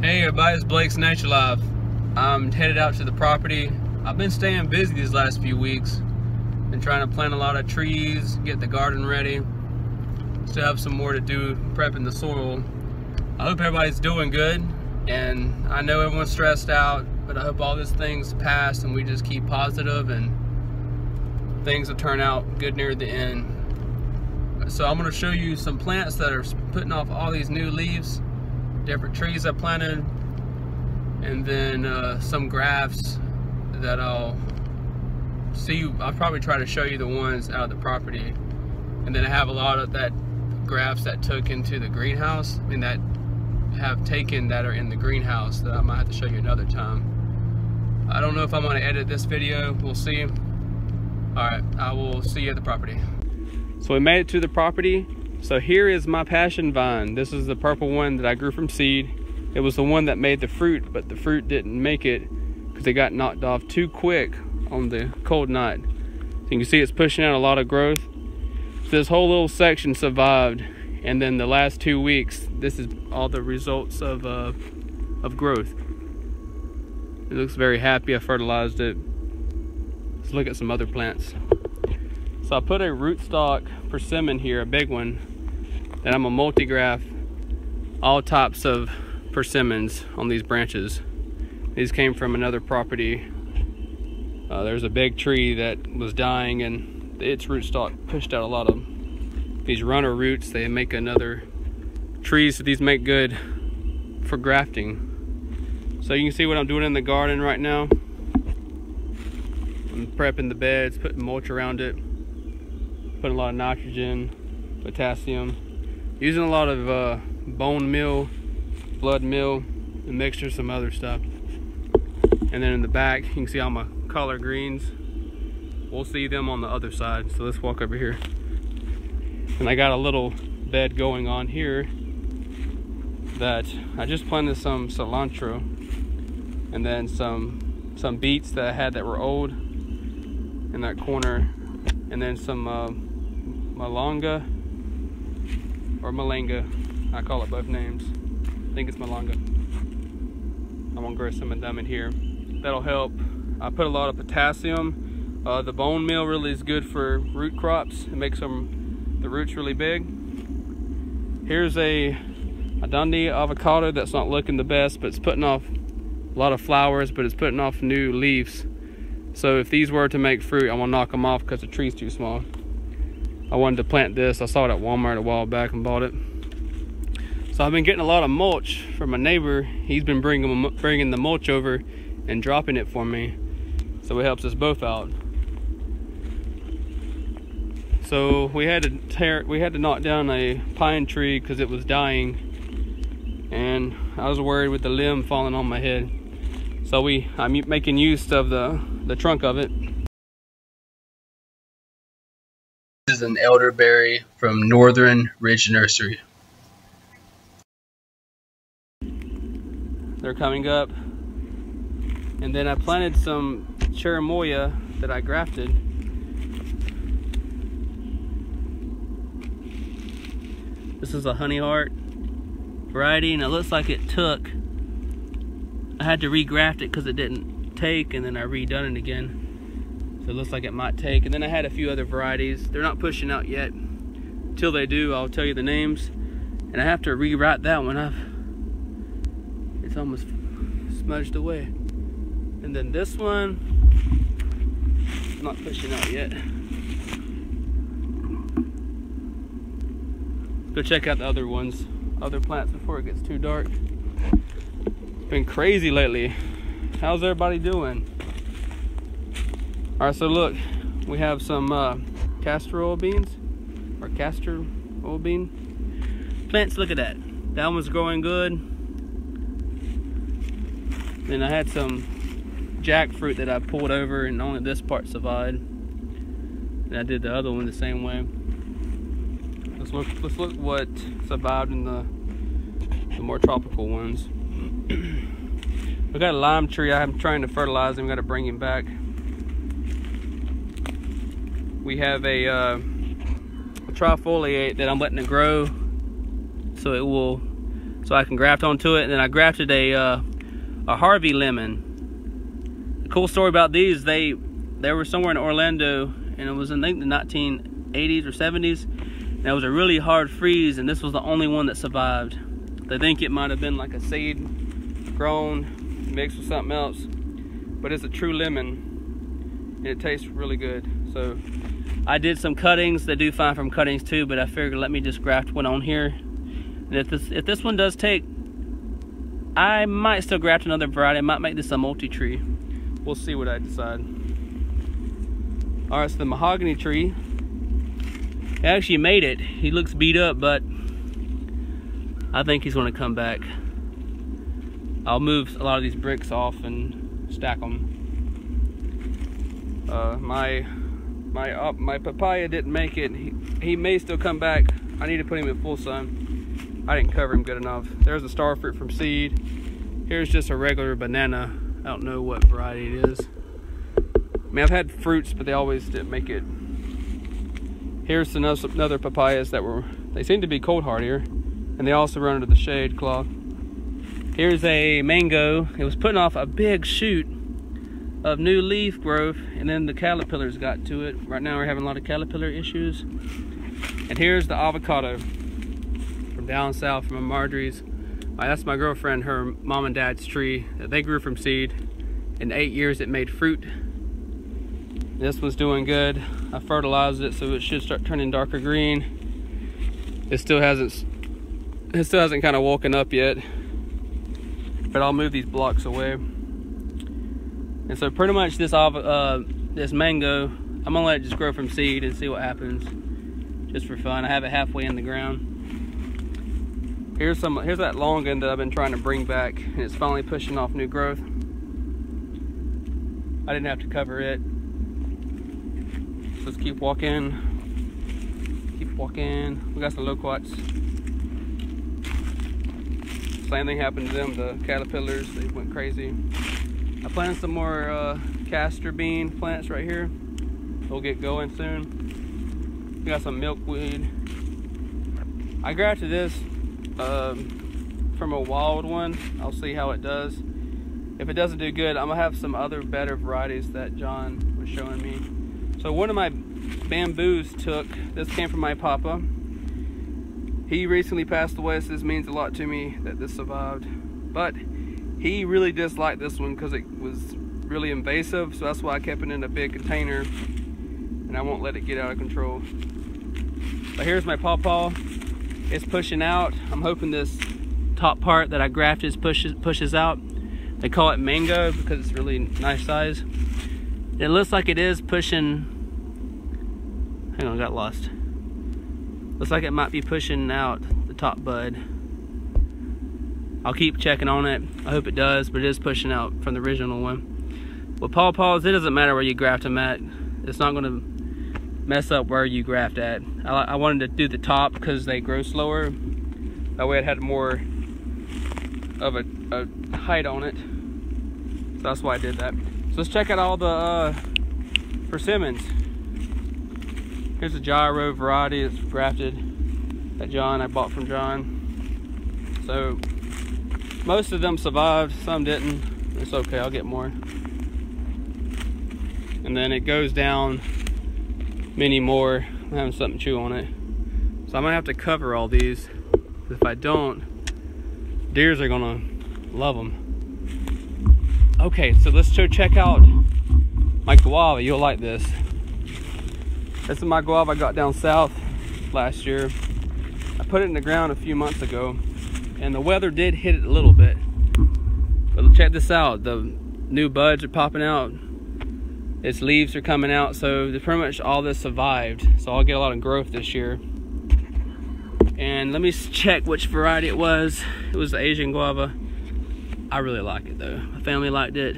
Hey everybody, it's Blake's Nature Life. I'm headed out to the property. I've been staying busy these last few weeks. Been trying to plant a lot of trees, get the garden ready. Still have some more to do prepping the soil. I hope everybody's doing good and I know everyone's stressed out, but I hope all these things pass and we just keep positive and things will turn out good near the end. So I'm gonna show you some plants that are putting off all these new leaves different trees I planted and then uh, some grafts that I'll see I'll probably try to show you the ones out of the property. And then I have a lot of that grafts that took into the greenhouse and that have taken that are in the greenhouse that I might have to show you another time. I don't know if I'm going to edit this video. We'll see. Alright I will see you at the property. So we made it to the property so here is my passion vine. This is the purple one that I grew from seed. It was the one that made the fruit, but the fruit didn't make it because it got knocked off too quick on the cold night. So you can see it's pushing out a lot of growth. So this whole little section survived. And then the last two weeks, this is all the results of, uh, of growth. It looks very happy. I fertilized it. Let's look at some other plants. So I put a rootstock persimmon here, a big one, that I'm a multi-graft all types of persimmons on these branches. These came from another property. Uh, there's a big tree that was dying and its rootstock pushed out a lot of these runner roots. They make another trees, these make good for grafting. So you can see what I'm doing in the garden right now. I'm prepping the beds, putting mulch around it putting a lot of nitrogen, potassium, using a lot of uh, bone meal, blood meal, and mixture some other stuff. And then in the back, you can see all my collard greens. We'll see them on the other side. So let's walk over here. And I got a little bed going on here that I just planted some cilantro and then some some beets that I had that were old in that corner and then some uh, Malanga or Malanga. I call it both names. I think it's Malanga. I'm gonna grow some of them in here. That'll help. I put a lot of potassium. Uh, the bone meal really is good for root crops. It makes them the roots really big. Here's a, a Dundee avocado that's not looking the best, but it's putting off a lot of flowers, but it's putting off new leaves. So if these were to make fruit, I'm gonna knock them off because the tree's too small. I wanted to plant this. I saw it at Walmart a while back and bought it. So I've been getting a lot of mulch from my neighbor. He's been bringing bringing the mulch over and dropping it for me. So it helps us both out. So we had to tear, we had to knock down a pine tree because it was dying, and I was worried with the limb falling on my head. So we, I'm making use of the the trunk of it is an elderberry from Northern Ridge Nursery. They're coming up. And then I planted some cherimoya that I grafted. This is a honey heart variety and it looks like it took. I had to regraft it because it didn't take and then I redone it again. So it looks like it might take. And then I had a few other varieties. They're not pushing out yet. Till they do, I'll tell you the names. And I have to rewrite that one. I've, it's almost smudged away. And then this one, not pushing out yet. Go check out the other ones, other plants before it gets too dark. It's been crazy lately. How's everybody doing? All right, so look, we have some uh, castor oil beans or castor oil bean plants. Look at that. That one's growing good. Then I had some jackfruit that I pulled over and only this part survived. And I did the other one the same way. Let's look, let's look what survived in the, the more tropical ones. we got a lime tree. I'm trying to fertilize him. Got to bring him back we have a, uh, trifoliate that I'm letting it grow so it will so I can graft onto it. And then I grafted a uh, a Harvey lemon. The cool story about these, they they were somewhere in Orlando, and it was in I think the 1980s or 70s. And it was a really hard freeze, and this was the only one that survived. They think it might have been like a seed grown mixed with something else, but it's a true lemon, and it tastes really good. So I did some cuttings. They do fine from cuttings too, but I figured let me just graft one on here. And if this if this one does take, I might still graft another variety. I might make this a multi-tree. We'll see what I decide. All right, so the mahogany tree. He actually made it. He looks beat up, but I think he's going to come back. I'll move a lot of these bricks off and stack them. Uh, my my uh, my papaya didn't make it. He, he may still come back. I need to put him in full sun. I didn't cover him good enough. There's a star fruit from seed. Here's just a regular banana. I don't know what variety it is. I mean, I've had fruits, but they always didn't make it. Here's another, papayas that were, they seem to be cold hardier, and they also run under the shade cloth. Here's a mango. It was putting off a big shoot of new leaf growth and then the caterpillars got to it. Right now we're having a lot of caterpillar issues. And here's the avocado from down south from Marjorie's. that's my girlfriend, her mom and dad's tree that they grew from seed. In eight years it made fruit. This one's doing good. I fertilized it so it should start turning darker green. It still hasn't it still hasn't kind of woken up yet. But I'll move these blocks away. And so pretty much this uh, this mango, I'm gonna let it just grow from seed and see what happens, just for fun. I have it halfway in the ground. Here's some. Here's that longan that I've been trying to bring back, and it's finally pushing off new growth. I didn't have to cover it. Let's keep walking. Keep walking. We got some loquats. Same thing happened to them. The caterpillars, they went crazy. I planted some more uh, castor bean plants right here. They'll get going soon. We got some milkweed. I grafted this um, from a wild one. I'll see how it does. If it doesn't do good, I'm gonna have some other better varieties that John was showing me. So one of my bamboos took, this came from my papa. He recently passed away, so this means a lot to me that this survived. But he really disliked this one because it was really invasive, so that's why I kept it in a big container and I won't let it get out of control. But here's my pawpaw. It's pushing out. I'm hoping this top part that I grafted pushes pushes out. They call it mango because it's really nice size. It looks like it is pushing. Hang on, got lost. Looks like it might be pushing out the top bud. I'll keep checking on it. I hope it does, but it is pushing out from the original one. With pawpaws, it doesn't matter where you graft them at. It's not going to mess up where you graft at. I, I wanted to do the top because they grow slower. That way it had more of a, a height on it. So that's why I did that. So let's check out all the uh, persimmons. Here's a Jiro variety that's grafted that John, I bought from John. So most of them survived, some didn't. It's okay, I'll get more. And then it goes down many more. I'm having something chew on it. So I'm gonna have to cover all these. If I don't, deers are gonna love them. Okay, so let's go check out my guava. You'll like this. This is my guava I got down south last year. I put it in the ground a few months ago and the weather did hit it a little bit. But check this out, the new buds are popping out. Its leaves are coming out, so pretty much all this survived. So I'll get a lot of growth this year. And let me check which variety it was. It was the Asian guava. I really like it though. My family liked it.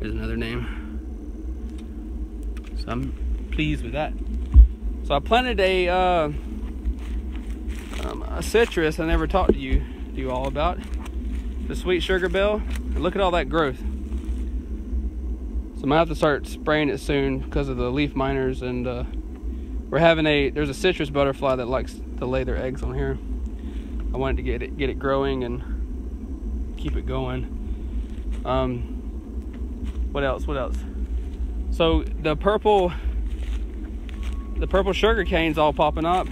There's another name. So I'm pleased with that. So I planted a uh, um, a citrus I never talked to you to you all about. The sweet Sugar Belle. look at all that growth. So I'm gonna have to start spraying it soon because of the leaf miners and uh, we're having a there's a citrus butterfly that likes to lay their eggs on here. I wanted to get it get it growing and keep it going. Um, what else? What else? So the purple the purple sugar cane's all popping up.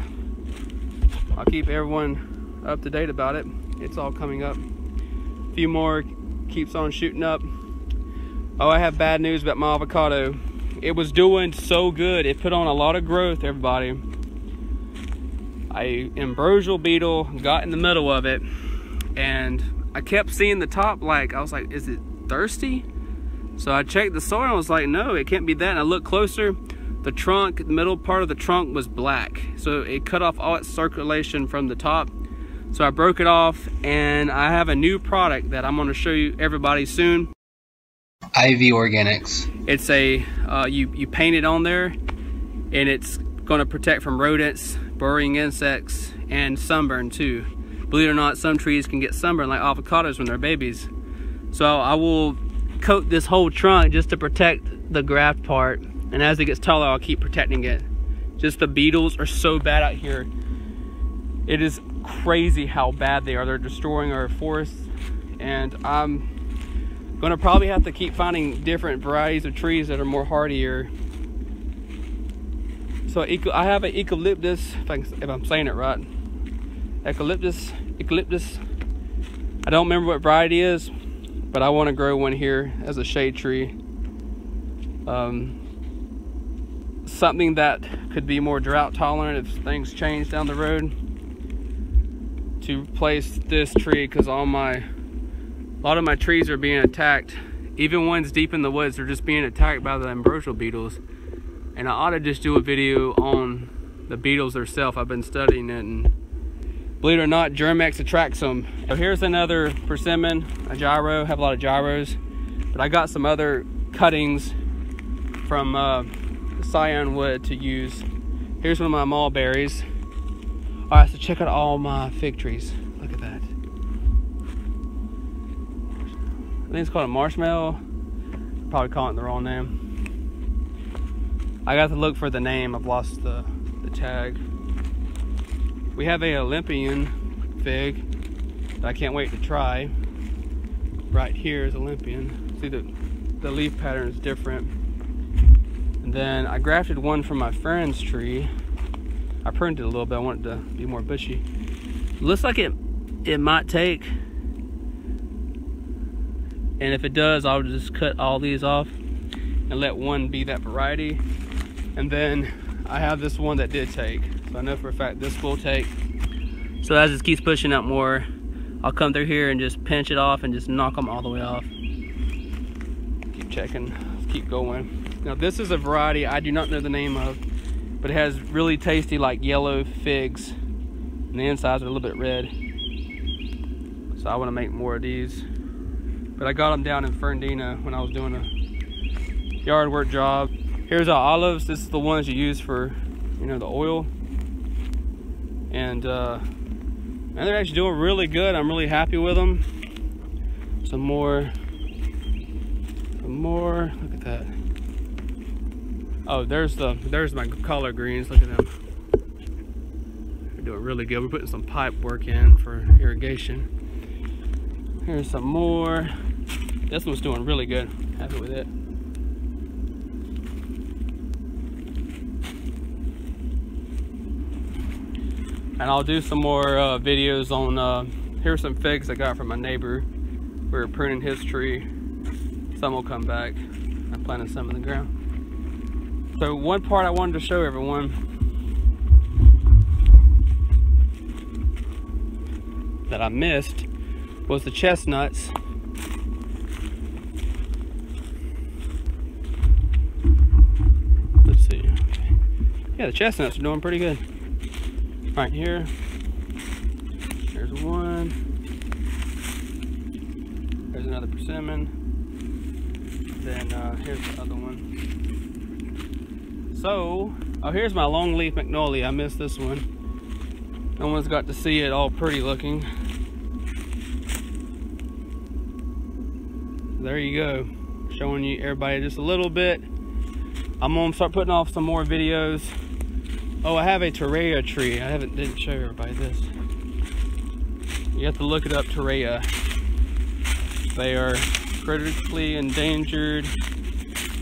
I'll keep everyone up to date about it. It's all coming up. A few more keeps on shooting up. Oh, I have bad news about my avocado. It was doing so good. It put on a lot of growth, everybody. A ambrosia beetle got in the middle of it and I kept seeing the top like, I was like, is it thirsty? So I checked the soil and I was like, no, it can't be that. And I looked closer, the trunk, the middle part of the trunk was black. So it cut off all its circulation from the top. So I broke it off and I have a new product that I'm gonna show you everybody soon. IV Organics. It's a, uh, you, you paint it on there and it's gonna protect from rodents, burrowing insects, and sunburn too. Believe it or not, some trees can get sunburn like avocados when they're babies. So I will coat this whole trunk just to protect the graft part. And as it gets taller, I'll keep protecting it. Just the beetles are so bad out here. It is crazy how bad they are. They're destroying our forests. And I'm gonna probably have to keep finding different varieties of trees that are more hardier. So I have an eucalyptus, if, I, I'm saying it right. Eucalyptus, eucalyptus. I don't remember what variety is, but I want to grow one here as a shade tree. Um, something that could be more drought tolerant if things change down the road to replace this tree because all my a lot of my trees are being attacked. Even ones deep in the woods are just being attacked by the ambrosia beetles. And I ought to just do a video on the beetles themselves. I've been studying it and believe it or not Germ-X attracts them. So here's another persimmon a Jiro have a lot of Jiros. But I got some other cuttings from uh, scion wood to use here's one of my mulberries all right, so check out all my fig trees. Look at that. I think it's called a marshmallow. Probably calling it the wrong name. I got to look for the name. I've lost the, the tag. We have a Olympian fig that I can't wait to try. Right here is Olympian. See the, the leaf pattern is different. Then I grafted one from my friend's tree I pruned it a little bit. I want it to be more bushy. Looks like it it might take. And if it does, I'll just cut all these off and let one be that variety. And then I have this one that did take. So I know for a fact this will take. So as it keeps pushing out more, I'll come through here and just pinch it off and just knock them all the way off. Keep checking, keep going. Now this is a variety I do not know the name of but it has really tasty like yellow figs. And the insides are a little bit red. So I want to make more of these. But I got them down in Fernandina when I was doing a yard work job. Here's our olives. This is the ones you use for you know the oil. And uh and they're actually doing really good. I'm really happy with them some more. Some more. Look at that Oh, there's the there's my collard greens. Look at them. They're doing really good. We're putting some pipe work in for irrigation. Here's some more. This one's doing really good. Happy with it. And I'll do some more uh, videos on, uh, here's some figs I got from my neighbor. We are pruning his tree. Some will come back. I planted some in the ground. So one part I wanted to show everyone that I missed was the chestnuts. Let's see. Okay. Yeah, the chestnuts are doing pretty good. Right here. There's one. There's another persimmon. Then uh, here's the other one. So, oh, here's my longleaf magnolia. I missed this one. No one's got to see it all pretty looking. There you go. Showing you everybody just a little bit. I'm gonna start putting off some more videos. Oh, I have a torreya tree. I haven't didn't show everybody this. You have to look it up, Torreya. They are critically endangered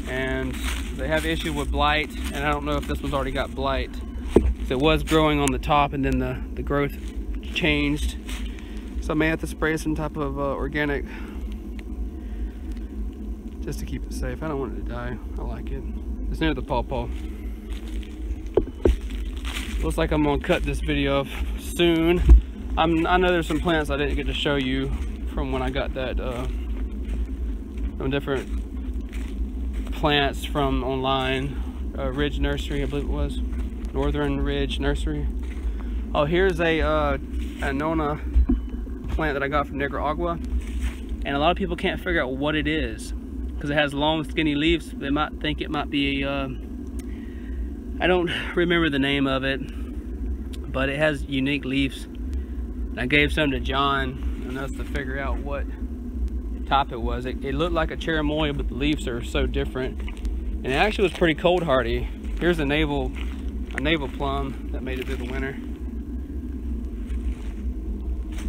and they have issue with blight and I don't know if this one's already got blight. So it was growing on the top and then the, the growth changed. So I may have to spray some type of uh, organic just to keep it safe. I don't want it to die. I like it. It's near the pawpaw. Looks like I'm gonna cut this video soon. I'm, I know there's some plants I didn't get to show you from when I got that uh, some different plants from online. Uh, Ridge Nursery, I believe it was. Northern Ridge Nursery. Oh, here's a uh, Nona plant that I got from Nicaragua. And a lot of people can't figure out what it is. Because it has long, skinny leaves. They might think it might be uh, I don't remember the name of it, but it has unique leaves. I gave some to John and us to figure out what it was. It, it looked like a cherimoya, but the leaves are so different. And it actually was pretty cold hardy. Here's a navel, a navel plum that made it through the winter.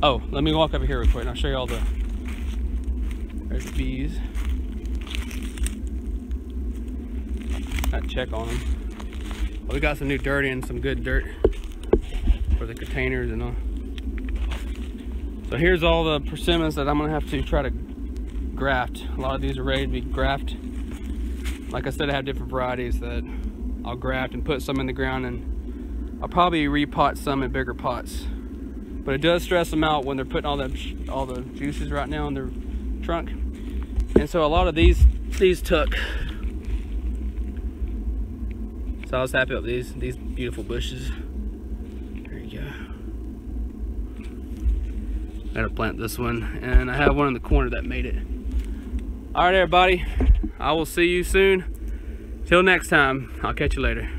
Oh, let me walk over here real quick and I'll show you all the, there's the bees. I check on them. Well, oh, we got some new dirt in, some good dirt for the containers and all. So here's all the persimmons that I'm gonna have to try to graft. A lot of these are ready to be grafted. Like I said, I have different varieties that I'll graft and put some in the ground and I'll probably repot some in bigger pots. But it does stress them out when they're putting all that all the juices right now in their trunk. And so a lot of these these took so I was happy with these, these beautiful bushes. There you go. I gotta plant this one, and I have one in the corner that made it. All right, everybody. I will see you soon. Till next time, I'll catch you later.